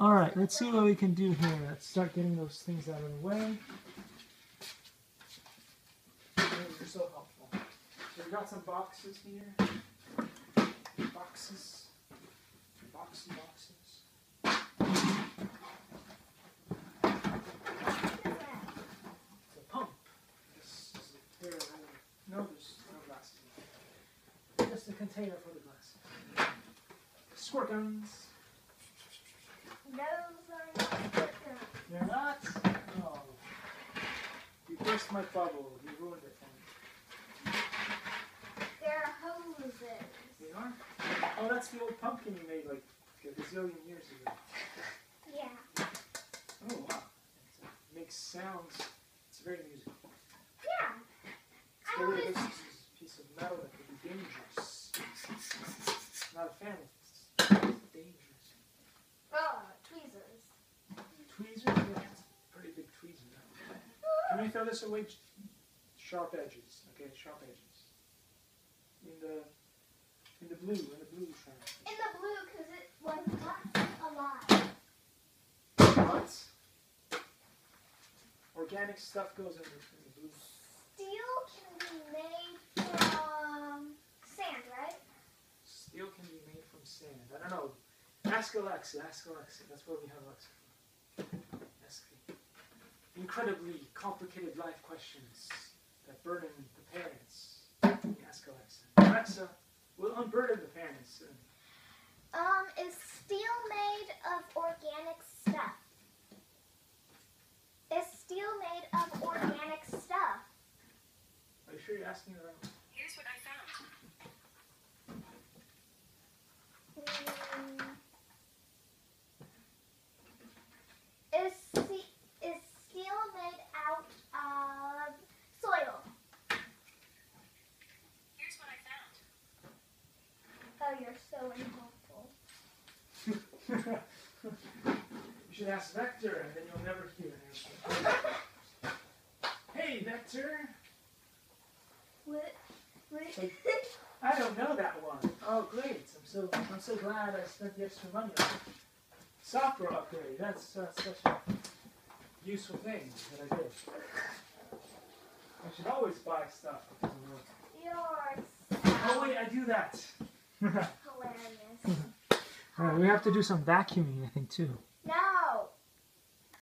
All right, let's see what we can do here. Let's start getting those things out of the way. You're so helpful. So we got some boxes here. Boxes. Boxy boxes. A pump. This is no, there's no glasses. Just a container for the glasses. Squirt guns. Those are not. They're not. Oh. You burst my bubble. You ruined it for me. They're hoses. They are? Oh, that's the old pumpkin you made like a gazillion years ago. Yeah. Oh, wow. It makes sounds. It's very musical. Yeah. Let's I get rid of always, this piece of metal that could be dangerous. Not a fan of this. It's dangerous. Oh, tweezers. Tweezers? Yeah, pretty big tweezer. Can we throw this away? Sharp edges. Okay, sharp edges. In the in the blue, in the blue trash. In the blue, because it was not alive. What? Organic stuff goes in the, in the blue. Steel can be made from sand, right? Steel can be made from sand. I don't know. Ask Alexa. Ask Alexa. That's where we have Alexa. Ask incredibly complicated life questions that burden the parents. Ask Alexa. Alexa, we'll unburden the parents soon. Um, is steel made of organic stuff? Is steel made of organic stuff? Are you sure you're asking the right one? Here's what I found. Mm. Is, se- is steel made out of soil? Here's what I found. Oh, you're so unhelpful. you should ask Vector, and then you'll never hear an answer. hey, Vector. What? What? I don't know that one. Oh, great! I'm so I'm so glad I spent the extra money on it. Software upgrade. That's uh, such a useful thing that I did. I should always buy stuff. that doesn't work. You're Oh wait, I do that. hilarious. All right, we have to do some vacuuming, I think, too.